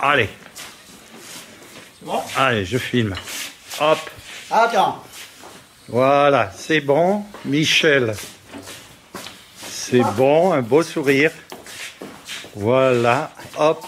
Allez. Allez, je filme. Hop. Attends. Voilà, c'est bon. Michel. C'est bon, un beau sourire. Voilà, hop.